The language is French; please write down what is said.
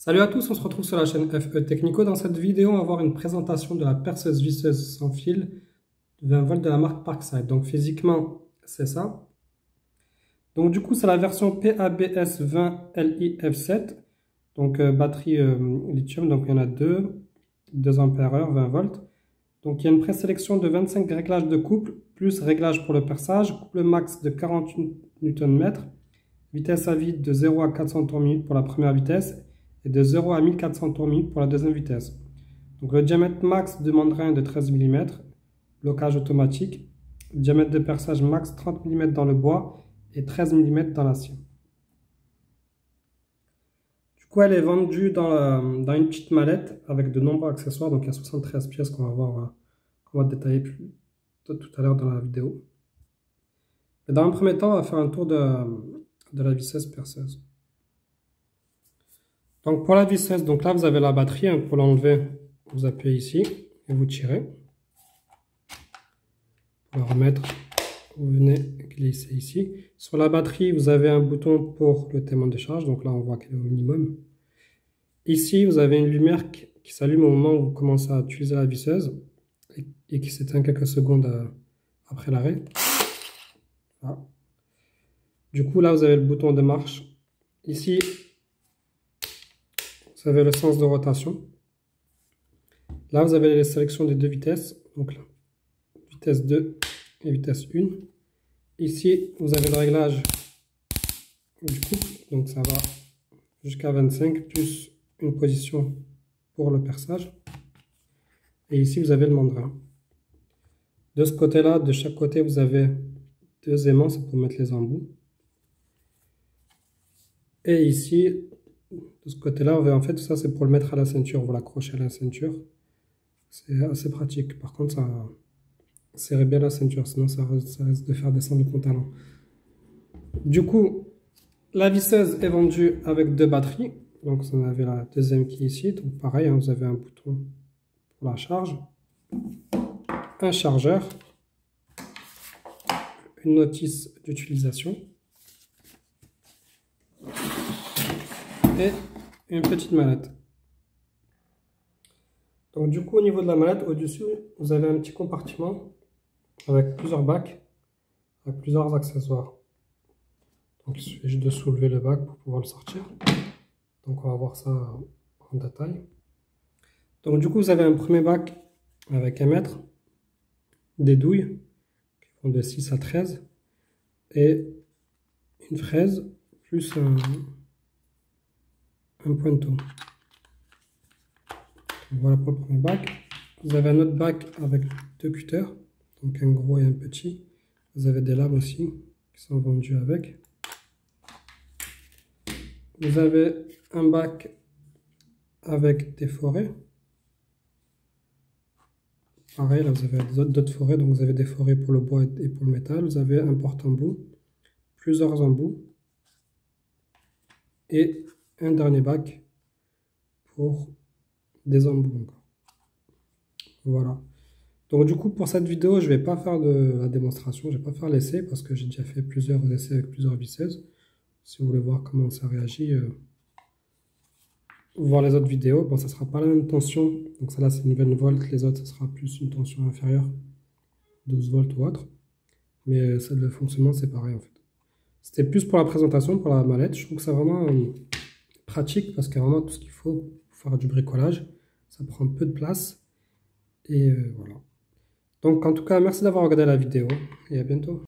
Salut à tous, on se retrouve sur la chaîne FE Technico. Dans cette vidéo, on va voir une présentation de la perceuse visseuse sans fil de 20 volts de la marque Parkside. Donc physiquement, c'est ça. Donc du coup, c'est la version PABS 20 LIF7. Donc euh, batterie euh, lithium, donc il y en a deux, 2 ampères 20 volts. Donc il y a une présélection de 25 réglages de couple, plus réglage pour le perçage, couple max de 48 Nm, vitesse à vide de 0 à 400 tours minute pour la première vitesse et de 0 à 1400 tours pour la deuxième vitesse. Donc le diamètre max de mandrin de 13 mm, blocage automatique, diamètre de perçage max 30 mm dans le bois et 13 mm dans l'acier. Du coup, elle est vendue dans, dans, une petite mallette avec de nombreux accessoires. Donc il y a 73 pièces qu'on va voir, euh, qu'on va détailler plus, tout à l'heure dans la vidéo. Et dans un premier temps, on va faire un tour de, de la visseuse perceuse. Pour la visseuse, donc là vous avez la batterie, hein, pour l'enlever, vous appuyez ici et vous tirez. Pour la remettre, vous venez glisser ici. Sur la batterie, vous avez un bouton pour le témoin de charge, donc là on voit qu'elle est au minimum. Ici, vous avez une lumière qui s'allume au moment où vous commencez à utiliser la visseuse et qui s'éteint quelques secondes euh, après l'arrêt. Du coup, là, vous avez le bouton de marche. Ici, vous avez le sens de rotation. Là, vous avez les sélections des deux vitesses. Donc là, vitesse 2 et vitesse 1. Ici, vous avez le réglage du couple. Donc ça va jusqu'à 25 plus une position pour le perçage. Et ici, vous avez le mandrin. De ce côté-là, de chaque côté, vous avez deux aimants, c'est pour mettre les embouts. Et ici, de ce côté-là, en fait, ça, c'est pour le mettre à la ceinture. Vous l'accrochez à la ceinture. C'est assez pratique. Par contre, ça serrait bien la ceinture, sinon ça, risque de faire descendre le pantalon. Du coup, la visseuse est vendue avec deux batteries. Donc, vous en avez la deuxième qui est ici. Donc, pareil, hein, vous avez un bouton pour la charge, un chargeur, une notice d'utilisation une petite mallette. Donc du coup au niveau de la mallette, au-dessus, vous avez un petit compartiment avec plusieurs bacs, avec plusieurs accessoires. Donc il suffit de soulever le bac pour pouvoir le sortir. Donc on va voir ça en détail. Donc du coup vous avez un premier bac avec un mètre, des douilles qui vont de 6 à 13 et une fraise plus un, un pointeau. Voilà pour le premier bac. Vous avez un autre bac avec deux cutters, donc un gros et un petit. Vous avez des lames aussi qui sont vendues avec. Vous avez un bac avec des forêts. Pareil, là vous avez d'autres forêts, donc vous avez des forêts pour le bois et pour le métal. Vous avez un porte-embout, plusieurs embouts et dernier bac pour des embouts Voilà. Donc du coup, pour cette vidéo, je vais pas faire de la démonstration, je vais pas faire l'essai parce que j'ai déjà fait plusieurs essais avec plusieurs visseuses. Si vous voulez voir comment ça réagit, euh, voir les autres vidéos, bon, ça sera pas la même tension. Donc ça là, c'est une 20 volts, les autres, ça sera plus une tension inférieure, 12 volts ou autre. Mais euh, le fonctionnement, c'est pareil en fait. C'était plus pour la présentation, pour la mallette. Je trouve que ça vraiment pratique parce qu'il y a vraiment tout ce qu'il faut pour faire du bricolage. Ça prend peu de place. Et euh, voilà. Donc en tout cas, merci d'avoir regardé la vidéo et à bientôt.